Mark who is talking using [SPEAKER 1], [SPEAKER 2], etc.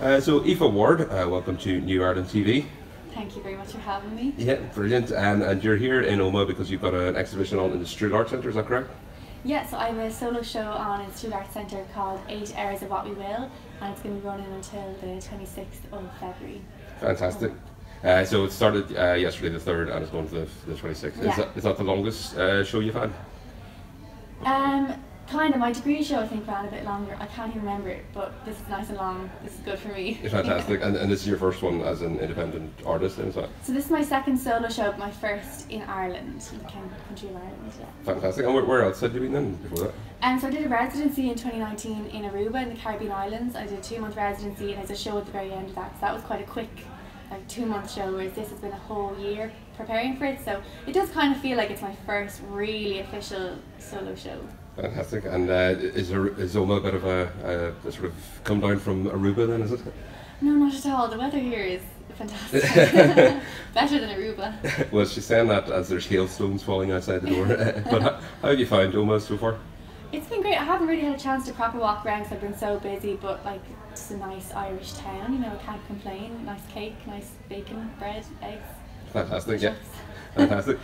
[SPEAKER 1] Uh, so, Aoife Ward, uh, welcome to New Ireland TV.
[SPEAKER 2] Thank you very much for having me.
[SPEAKER 1] Yeah, brilliant. And, and you're here in Omagh because you've got an exhibition on in the Strule Art Centre, is that correct?
[SPEAKER 2] Yeah, so I have a solo show on in the Strule Art Centre called Eight Hours of What We Will, and it's going to be running until the 26th of February.
[SPEAKER 1] Fantastic. Uh, so it started uh, yesterday the 3rd and it's going to the, the 26th.
[SPEAKER 2] Yeah.
[SPEAKER 1] Is, that, is that the longest uh, show you've had?
[SPEAKER 2] Um, kind of. My degree show I think ran a bit longer. I can't even remember it, but this is nice and long. This is good for me.
[SPEAKER 1] Fantastic. and, and this is your first one as an independent artist, then, is that?
[SPEAKER 2] so this is my second solo show, but my first in Ireland, in the country of Ireland. Yeah.
[SPEAKER 1] Fantastic. And where, where else had you been then before that?
[SPEAKER 2] And so I did a residency in 2019 in Aruba in the Caribbean islands. I did a two month residency and there's a show at the very end of that. So that was quite a quick, like two month show. Whereas this has been a whole year preparing for it. So it does kind of feel like it's my first really official solo show.
[SPEAKER 1] Fantastic. And uh, is, there, is Omagh a bit of a, a, a sort of come down from Aruba then, is it?
[SPEAKER 2] No, not at all. The weather here is fantastic. Better than Aruba.
[SPEAKER 1] well, she's saying that as there's hailstones falling outside the door. but how, how have you found Omagh so far?
[SPEAKER 2] It's been great. I haven't really had a chance to proper walk around because I've been so busy. But like, it's a nice Irish town. You know, I can't complain. Nice cake, nice bacon, bread, eggs.
[SPEAKER 1] Fantastic, yeah. Fantastic.